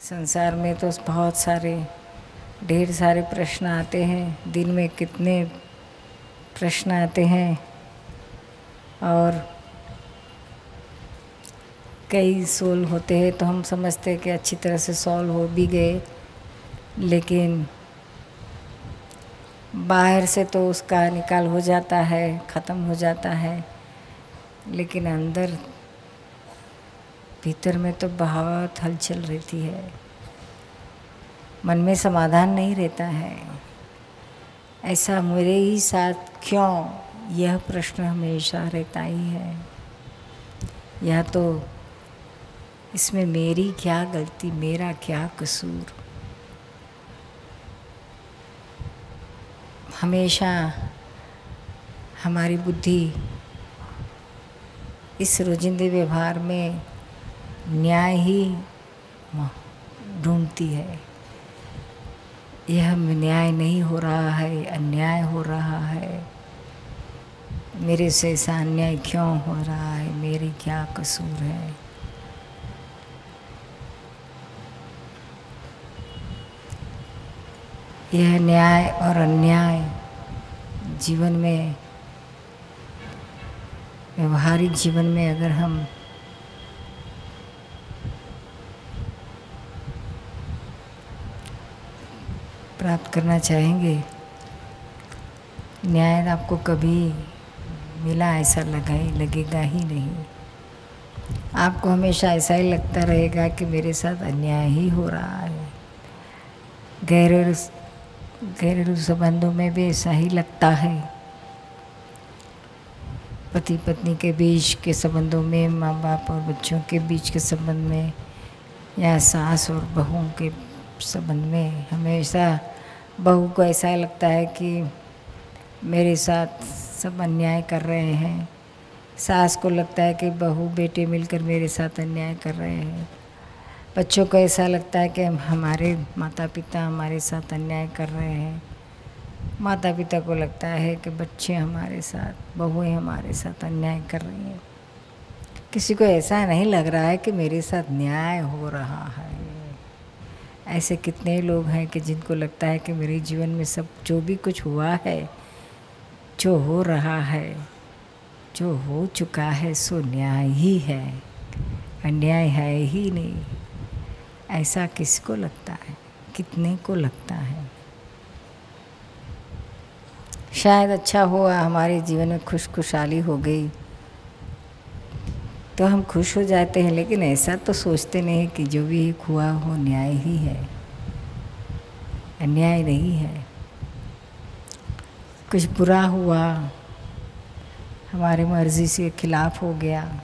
संसार में तो बहुत सारे, ढेर सारे प्रश्न आते हैं। दिन में कितने प्रश्न आते हैं। और कई सोल होते हैं तो हम समझते हैं कि अच्छी तरह से सॉल्व हो भी गए। लेकिन बाहर से तो उसका निकाल हो जाता है, ख़त्म हो जाता है। लेकिन अंदर भीतर में तो बहुत हलचल रहती है। मन में समाधान नहीं रहता है। ऐसा मेरे ही साथ क्यों? यह प्रश्न हमेशा रहता ही है। या तो इसमें मेरी क्या गलती, मेरा क्या कसूर? हमेशा हमारी बुद्धि इस रोजिंदे व्यवहार में न्याय ही ढूंढती है। यह न्याय नहीं हो रहा है, अन्याय हो रहा है। मेरे से ऐसा अन्याय क्यों हो रहा है? मेरी क्या कसूर है? यह न्याय और अन्याय जीवन में, व्यवहारिक जीवन में अगर हम प्राप्त करना चाहेंगे। न्याय आपको कभी मिला ऐसा लगा ही, लगेगा ही नहीं। आपको हमेशा ऐसा ही लगता रहेगा कि मेरे साथ अन्याय ही हो रहा है। घरेलू घरेलू संबंधों में भी ऐसा ही लगता है। पति पत्नी के बीच के संबंधों में माँ बाप और बच्चों के बीच के संबंध में, या सास और बहुओं के संबंध में हमेशा बहू को ऐसा लगता है कि मेरे साथ सब अन्याय कर रहे हैं। सास को लगता है कि बहू, बेटे मिलकर मेरे साथ अन्याय कर रहे हैं। बच्चों को ऐसा लगता है कि हमारे माता पिता हमारे साथ अन्याय कर रहे हैं। माता पिता को लगता है कि बच्चे हमारे साथ, बहुएँ हमारे साथ अन्याय कर रही हैं। किसी को ऐसा नहीं लग रहा है कि मेरे साथ न्याय हो रहा है। ऐसे कितने लोग हैं कि जिनको लगता है कि मेरे जीवन में सब, जो भी कुछ हुआ है, जो हो रहा है, जो हो चुका है, सो न्याय ही है। अन्याय है ही नहीं। ऐसा किसको लगता है? कितने को लगता है? शायद अच्छा हुआ, हमारे जीवन में खुश खुशहाली हो गई। तो हम खुश हो जाते हैं, लेकिन ऐसा तो सोचते नहीं कि जो भी हुआ हो न्याय ही है। अन्याय नहीं है। कुछ बुरा हुआ, हमारे मर्ज़ी से खिलाफ हो गया,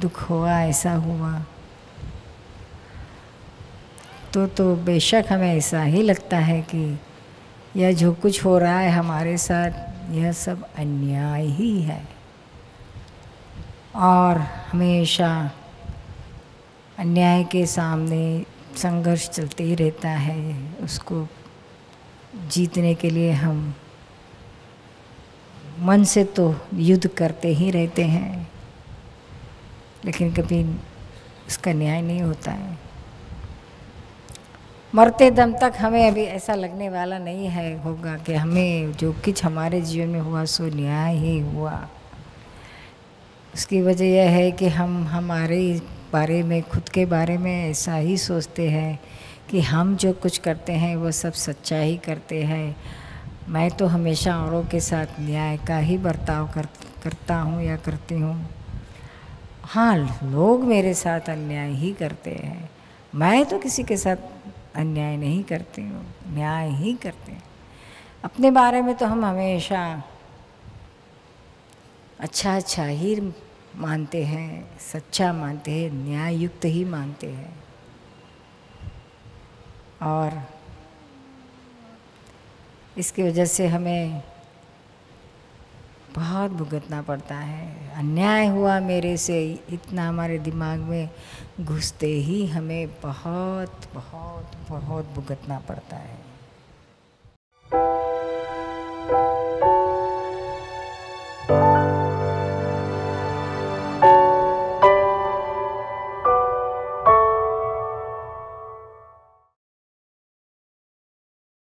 दुख हुआ, ऐसा हुआ। तो तो बेशक हमें ऐसा ही लगता है कि यह जो कुछ हो रहा है हमारे साथ, यह सब अन्याय ही है। और हमेशा अन्याय के सामने संघर्ष चलते ही रहता है। उसको जीतने के लिए हम मन से तो युद्ध करते ही रहते हैं, लेकिन कभी उसका न्याय नहीं होता है। मरते दम तक हमें अभी ऐसा लगने वाला नहीं है होगा कि हमें जो कुछ हमारे जीवन में हुआ सो न्याय ही हुआ। उसकी वजह यह है कि हम हमारे बारे में, खुद के बारे में ऐसा ही सोचते हैं कि हम जो कुछ करते हैं, वो सब सच्चा ही करते हैं। मैं तो हमेशा औरों के साथ न्याय का ही बर्ताव कर, करता हूँ या करती हूँ। हाँ लोग मेरे साथ अन्याय ही करते हैं। मैं तो किसी के साथ अन्याय नहीं करती हूँ, न्याय ही करते हैं। अपने बारे में तो हम हमेशा अच्छा अच्छा ही मानते हैं, सच्चा मानते हैं न्याय युक्त ही मानते हैं। और इसकी वजह से हमें बहुत भुगतना पड़ता है। अन्याय हुआ मेरे से, इतना हमारे दिमाग में घुसते ही हमें बहुत बहुत बहुत भुगतना पड़ता है।